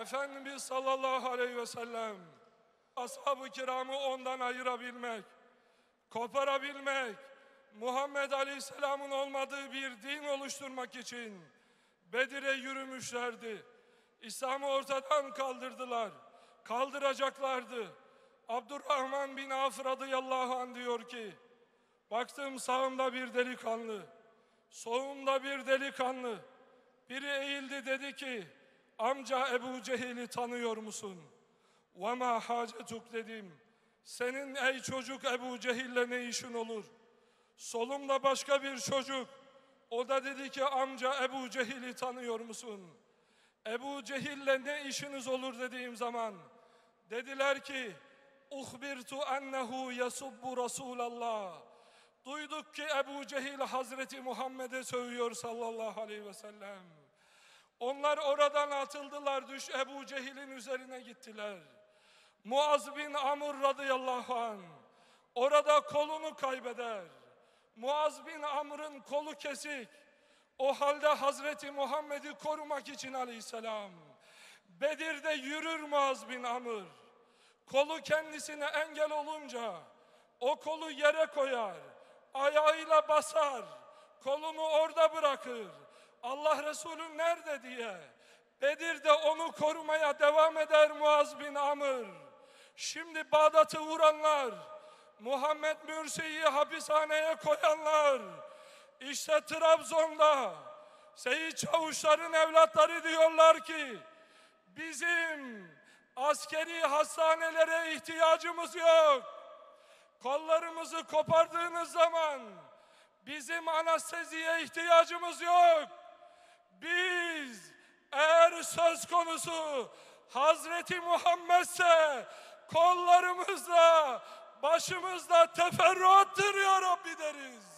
Efendimiz sallallahu aleyhi ve sellem ashab-ı kiramı ondan ayırabilmek, koparabilmek, Muhammed Aleyhisselam'ın olmadığı bir din oluşturmak için Bedir'e yürümüşlerdi. İslam'ı ortadan kaldırdılar. Kaldıracaklardı. Abdurrahman bin Avf radıyallahu anh diyor ki, baktım sağımda bir delikanlı, solumda bir delikanlı. Biri eğildi dedi ki, amca Ebu Cehil'i tanıyor musun? وَمَا hacetuk dedim. Senin ey çocuk Ebu Cehil'le ne işin olur? Solumda başka bir çocuk. O da dedi ki amca Ebu Cehil'i tanıyor musun? Ebu Cehil'le ne işiniz olur dediğim zaman dediler ki uhbirtu ennehu yasubbu Resulallah. Duyduk ki Ebu Cehil Hazreti Muhammed'e sövüyor sallallahu aleyhi ve sellem. Onlar oradan atıldılar düş Ebu Cehil'in üzerine gittiler. Muaz bin Amr radıyallahu an orada kolunu kaybeder. Muaz bin Amr'ın kolu kesik. O halde Hazreti Muhammed'i korumak için aleyhisselam. Bedir'de yürür Muaz bin Amr. Kolu kendisine engel olunca o kolu yere koyar. Ayağıyla basar. Kolunu orada bırakır. Allah Resulü nerede diye. Bedir'de onu korumaya devam eder Muaz bin Amr. Şimdi Bağdat'ı vuranlar, Muhammed Mürsi'yi hapishaneye koyanlar, işte Trabzon'da Seyit Çavuşların evlatları diyorlar ki, bizim askeri hastanelere ihtiyacımız yok. Kollarımızı kopardığınız zaman bizim anesteziye ihtiyacımız yok. Biz eğer söz konusu Hazreti Muhammed'se kollarımızla başımızda teferruattır ya Rabbi deriz.